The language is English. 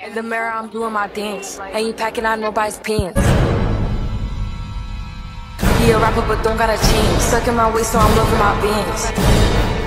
In the mirror, I'm doing my dance. Ain't packing on nobody's pants. Be a rapper, but don't got a chain. Sucking my waist, so I'm loving my bands.